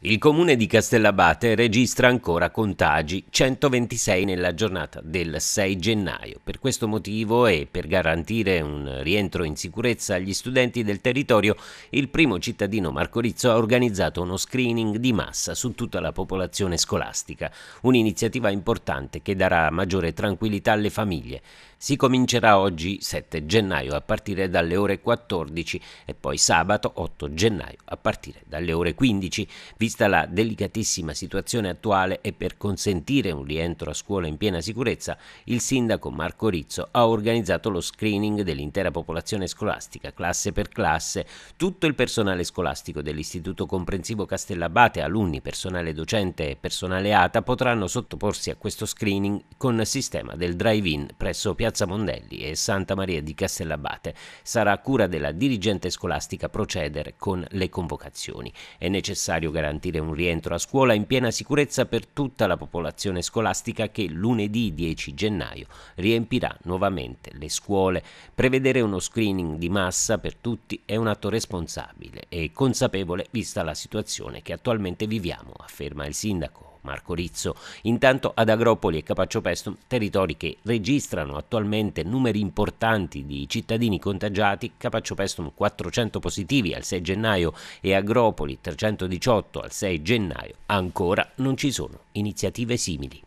Il comune di Castellabate registra ancora contagi, 126 nella giornata del 6 gennaio. Per questo motivo e per garantire un rientro in sicurezza agli studenti del territorio, il primo cittadino Marco Rizzo ha organizzato uno screening di massa su tutta la popolazione scolastica, un'iniziativa importante che darà maggiore tranquillità alle famiglie. Si comincerà oggi 7 gennaio a partire dalle ore 14 e poi sabato 8 gennaio a partire dalle ore 15 Vista la delicatissima situazione attuale e per consentire un rientro a scuola in piena sicurezza, il sindaco Marco Rizzo ha organizzato lo screening dell'intera popolazione scolastica, classe per classe. Tutto il personale scolastico dell'Istituto Comprensivo Castellabate, alunni, personale docente e personale ATA potranno sottoporsi a questo screening con sistema del drive-in presso Piazza Mondelli e Santa Maria di Castellabate. Sarà a cura della dirigente scolastica procedere con le convocazioni. È necessario garantire garantire un rientro a scuola in piena sicurezza per tutta la popolazione scolastica che lunedì 10 gennaio riempirà nuovamente le scuole. Prevedere uno screening di massa per tutti è un atto responsabile e consapevole vista la situazione che attualmente viviamo, afferma il sindaco. Marco Rizzo. Intanto ad Agropoli e Capacciopestum, territori che registrano attualmente numeri importanti di cittadini contagiati, Capacciopestum 400 positivi al 6 gennaio e Agropoli 318 al 6 gennaio, ancora non ci sono iniziative simili.